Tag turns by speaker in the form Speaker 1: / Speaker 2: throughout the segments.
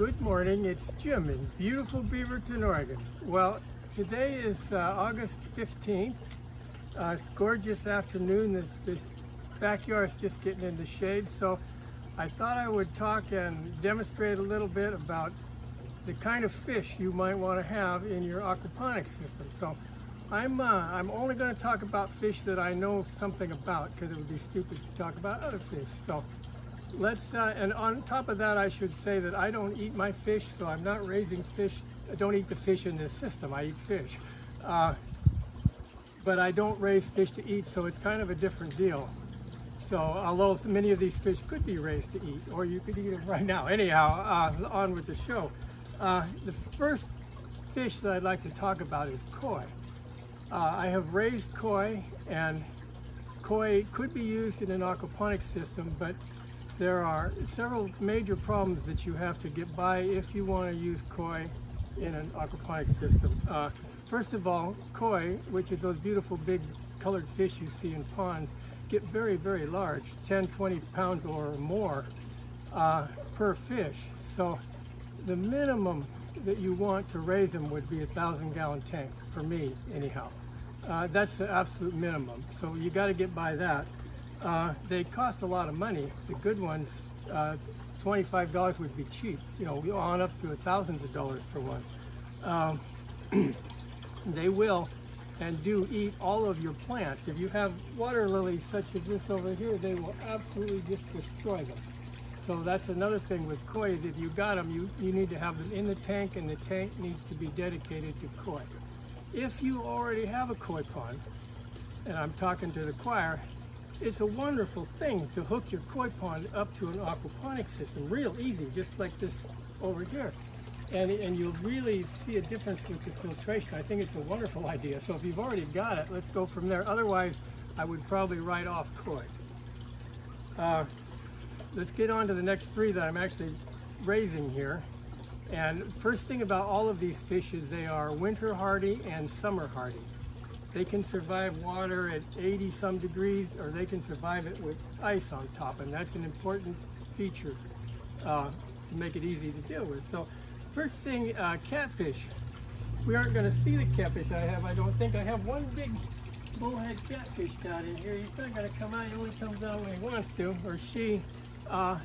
Speaker 1: Good morning, it's Jim in beautiful Beaverton, Oregon. Well, today is uh, August 15th. Uh, it's gorgeous afternoon. This, this backyard's just getting into shade, so I thought I would talk and demonstrate a little bit about the kind of fish you might want to have in your aquaponics system. So I'm, uh, I'm only going to talk about fish that I know something about because it would be stupid to talk about other fish. So let's, uh, and on top of that, I should say that I don't eat my fish, so I'm not raising fish. I don't eat the fish in this system. I eat fish. Uh, but I don't raise fish to eat, so it's kind of a different deal. So although many of these fish could be raised to eat, or you could eat them right now. Anyhow, uh, on with the show. Uh, the first fish that I'd like to talk about is koi. Uh, I have raised koi, and koi could be used in an aquaponics system, but there are several major problems that you have to get by if you want to use koi in an aquaponics system. Uh, first of all, koi, which is those beautiful big colored fish you see in ponds, get very, very large, 10, 20 pounds or more uh, per fish. So the minimum that you want to raise them would be a thousand gallon tank, for me anyhow. Uh, that's the absolute minimum. So you got to get by that. Uh, they cost a lot of money. The good ones, uh, $25 would be cheap. You know, on up to thousands of dollars for one. Um, they will and do eat all of your plants. If you have water lilies such as this over here, they will absolutely just destroy them. So that's another thing with koi is if you got them, you, you need to have them in the tank and the tank needs to be dedicated to koi. If you already have a koi pond, and I'm talking to the choir, it's a wonderful thing to hook your koi pond up to an aquaponics system, real easy, just like this over here. And, and you'll really see a difference with the filtration. I think it's a wonderful idea. So if you've already got it, let's go from there. Otherwise, I would probably write off koi. Uh, let's get on to the next three that I'm actually raising here. And first thing about all of these fish is they are winter hardy and summer hardy. They can survive water at 80 some degrees or they can survive it with ice on top and that's an important feature uh, to make it easy to deal with. So first thing, uh, catfish. We aren't going to see the catfish I have. I don't think I have one big bullhead catfish down in here. He's not going to come out. He only comes out when he wants to, or she. Uh,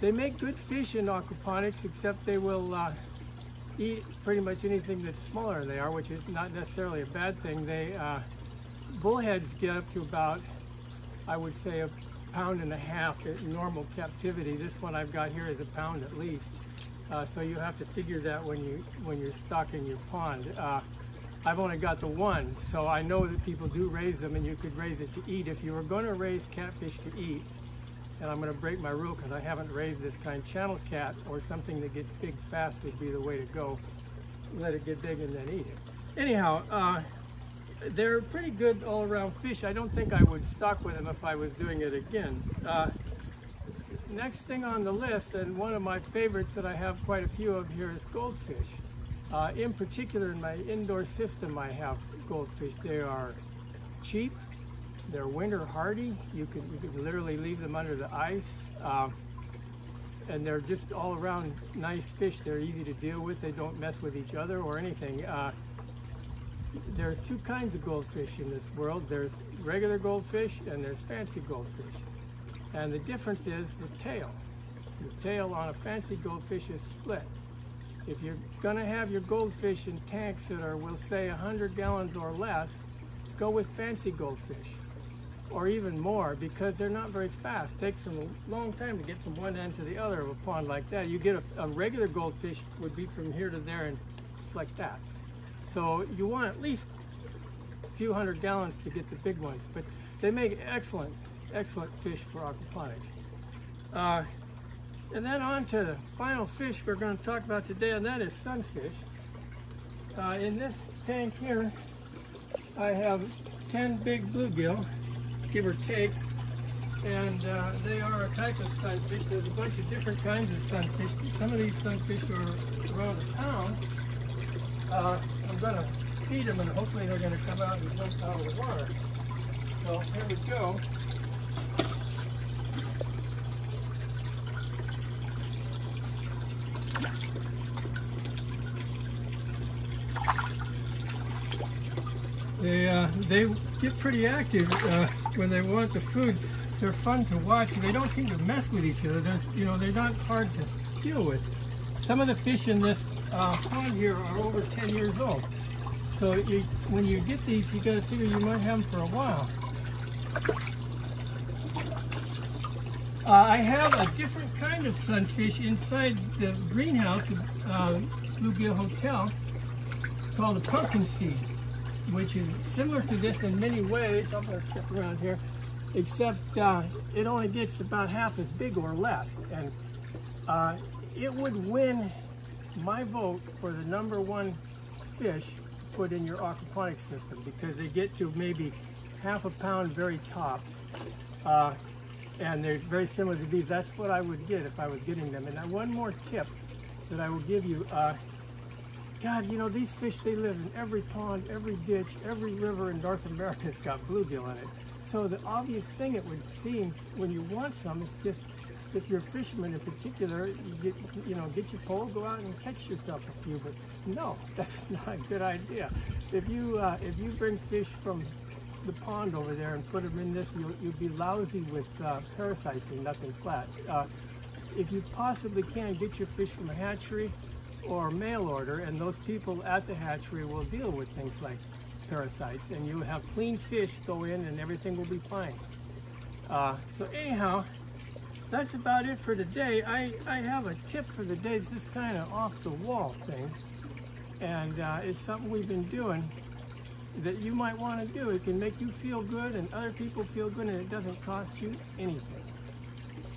Speaker 1: they make good fish in aquaponics, except they will uh, eat pretty much anything that's smaller than they are, which is not necessarily a bad thing. They uh, bullheads get up to about, I would say, a pound and a half in normal captivity. This one I've got here is a pound at least. Uh, so you have to figure that when you when you're stocking your pond. Uh, I've only got the one, so I know that people do raise them, and you could raise it to eat. If you were going to raise catfish to eat, and I'm going to break my rule because I haven't raised this kind. Channel cat or something that gets big fast would be the way to go. Let it get big and then eat it. Anyhow, uh, they're pretty good all-around fish. I don't think I would stock with them if I was doing it again. Uh, next thing on the list, and one of my favorites that I have quite a few of here is goldfish. Uh, in particular, in my indoor system, I have goldfish. They are cheap, they're winter hardy. You can you can literally leave them under the ice. Um, and they're just all around nice fish. They're easy to deal with. They don't mess with each other or anything. Uh, there's two kinds of goldfish in this world. There's regular goldfish and there's fancy goldfish. And the difference is the tail. The tail on a fancy goldfish is split. If you're gonna have your goldfish in tanks that are, we'll say 100 gallons or less, go with fancy goldfish or even more because they're not very fast. It takes them a long time to get from one end to the other of a pond like that. You get a, a regular goldfish would be from here to there and just like that. So you want at least a few hundred gallons to get the big ones, but they make excellent, excellent fish for aquaponics. Uh, and then on to the final fish we're going to talk about today, and that is sunfish. Uh, in this tank here, I have 10 big bluegill give or take. And uh, they are a type of sunfish. There's a bunch of different kinds of sunfish. Some of these sunfish are around a pound. Uh, I'm going to feed them and hopefully they're going to come out and jump out of the water. So here we go. They get pretty active uh, when they want the food. They're fun to watch. They don't seem to mess with each other. They're, you know, they're not hard to deal with. Some of the fish in this uh, pond here are over 10 years old. So you, when you get these, you got to figure you might have them for a while. Uh, I have a different kind of sunfish inside the greenhouse, uh, Bluegill Hotel, called a pumpkin seed, which is similar to this in many ways. I'm going to step around here, except uh, it only gets about half as big or less. And uh, it would win my vote for the number one fish put in your aquaponics system because they get to maybe half a pound very tops. Uh, and they're very similar to these. That's what I would get if I was getting them. And one more tip that I will give you. God, you know, these fish, they live in every pond, every ditch, every river in North America has got bluegill in it. So the obvious thing it would seem when you want some is just if you're a fisherman in particular, you get, you know, get your pole, go out and catch yourself a few. But no, that's not a good idea. If you uh, if you bring fish from the pond over there and put them in this, you'll, you'll be lousy with uh, parasites and nothing flat. Uh, if you possibly can, get your fish from a hatchery or mail order, and those people at the hatchery will deal with things like parasites, and you have clean fish go in and everything will be fine. Uh, so anyhow, that's about it for today. I, I have a tip for the day. It's this kind of off the wall thing. And uh, it's something we've been doing that you might want to do. It can make you feel good and other people feel good and it doesn't cost you anything.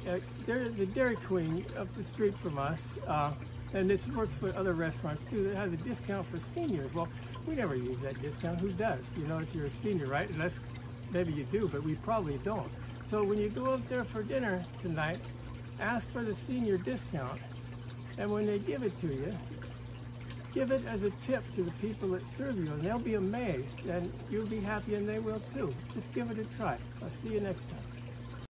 Speaker 1: Uh, there's a Dairy Queen up the street from us, uh, and this works for other restaurants too, that has a discount for seniors. Well, we never use that discount. Who does? You know, if you're a senior, right? Unless maybe you do, but we probably don't. So when you go up there for dinner tonight, ask for the senior discount. And when they give it to you, give it as a tip to the people that serve you, and they'll be amazed, and you'll be happy, and they will too. Just give it a try. I'll see you next time.